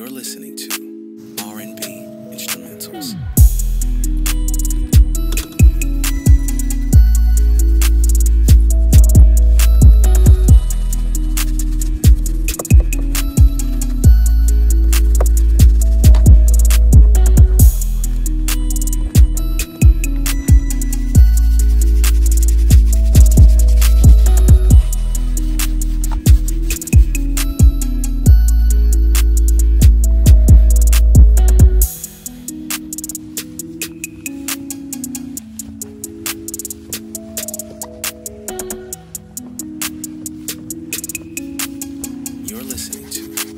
You're listening to. listening to.